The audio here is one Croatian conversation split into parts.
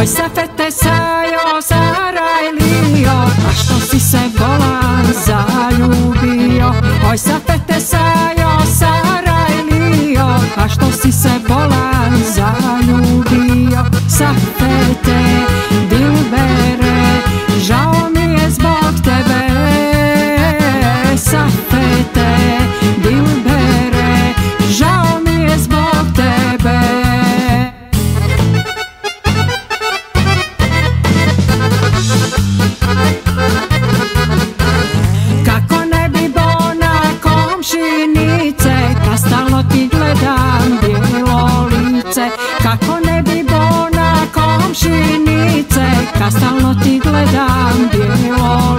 Moj safete sajo zarajlio A što si se bolan zaljubio Moj safete sajo komšinice Kad stalno ti gledam bijelo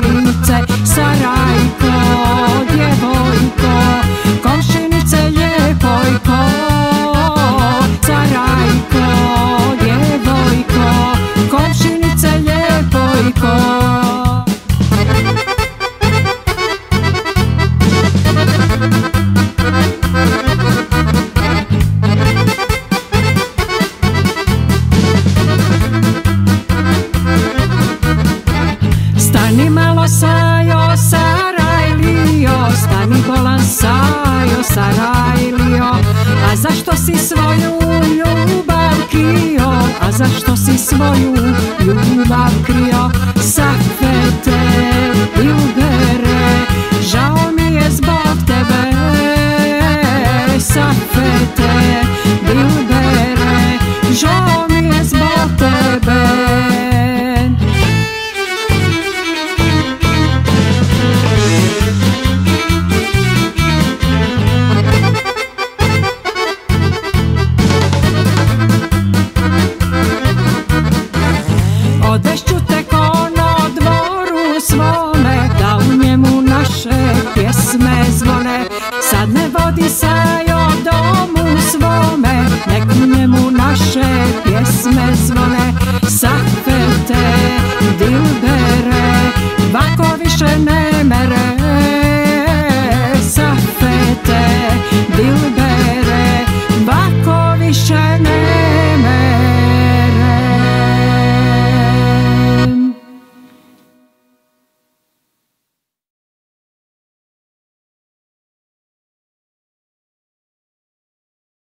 zašto si svoju ljubav krio. Safete Odešću tek ono dvoru svome Da u njemu naše pjesme zvone. Sad ne vodi sajo domu svome Nek u njemu naše pjesme zvone. Safete, dilbere